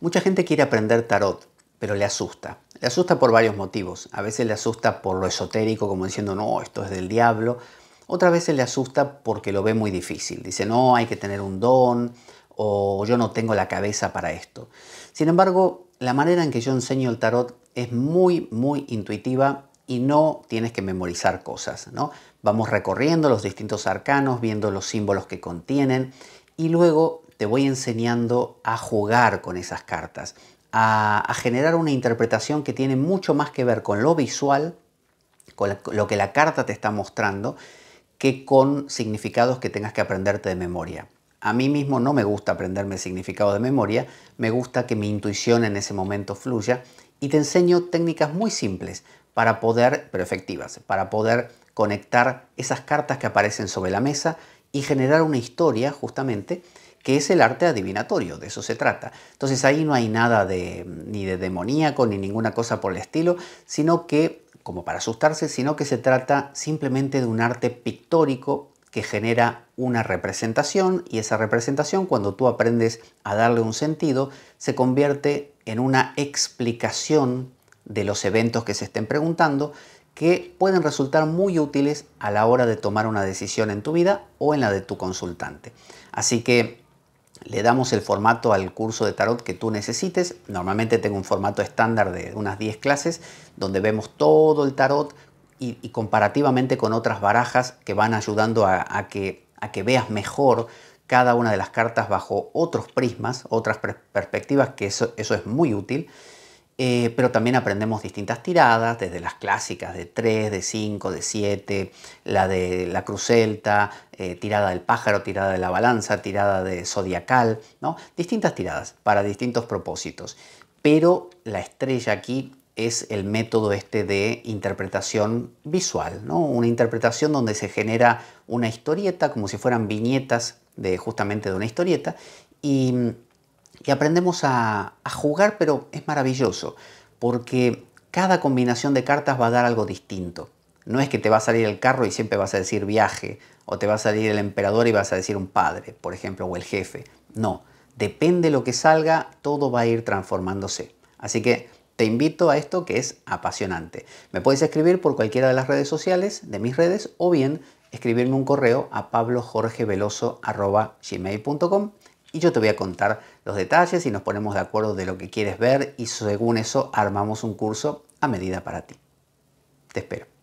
Mucha gente quiere aprender tarot, pero le asusta. Le asusta por varios motivos. A veces le asusta por lo esotérico, como diciendo, no, esto es del diablo. Otras veces le asusta porque lo ve muy difícil. Dice, no, hay que tener un don o yo no tengo la cabeza para esto. Sin embargo, la manera en que yo enseño el tarot es muy, muy intuitiva y no tienes que memorizar cosas, ¿no? Vamos recorriendo los distintos arcanos, viendo los símbolos que contienen y luego te voy enseñando a jugar con esas cartas, a, generar una interpretación que tiene mucho más que ver con lo visual, con lo que la carta te está mostrando, que con significados que tengas que aprenderte de memoria. A mí mismo no me gusta aprenderme significado de memoria, me gusta que mi intuición en ese momento fluya y te enseño técnicas muy simples para poder, pero efectivas, para poder conectar esas cartas que aparecen sobre la mesa y generar una historia justamente que es el arte adivinatorio, de eso se trata. Entonces ahí no hay nada de, ni de demoníaco ni ninguna cosa por el estilo, sino que, como para asustarse, sino que se trata simplemente de un arte pictórico que genera una representación y esa representación cuando tú aprendes a darle un sentido se convierte en una explicación de los eventos que se estén preguntando que pueden resultar muy útiles a la hora de tomar una decisión en tu vida o en la de tu consultante. Así que le damos el formato al curso de tarot que tú necesites. Normalmente tengo un formato estándar de unas 10 clases donde vemos todo el tarot y, comparativamente con otras barajas que van ayudando a, que, a que veas mejor cada una de las cartas bajo otros prismas, otras perspectivas, que eso, eso es muy útil. Eh, pero también aprendemos distintas tiradas, desde las clásicas de 3, de 5, de 7, la de la cruz celta, eh, tirada del pájaro, tirada de la balanza, tirada de zodiacal, ¿no? distintas tiradas para distintos propósitos. Pero la estrella aquí es el método este de interpretación visual, ¿no? una interpretación donde se genera una historieta, como si fueran viñetas de justamente de una historieta, y y aprendemos a, jugar, pero es maravilloso, porque cada combinación de cartas va a dar algo distinto. No es que te va a salir el carro y siempre vas a decir viaje, o te va a salir el emperador y vas a decir un padre, por ejemplo, o el jefe. No, depende de lo que salga, todo va a ir transformándose. Así que te invito a esto que es apasionante. Me puedes escribir por cualquiera de las redes sociales, de mis redes, o bien escribirme un correo a pablojorgeveloso.gmail.com y yo te voy a contar los detalles y nos ponemos de acuerdo de lo que quieres ver y según eso armamos un curso a medida para ti. Te espero.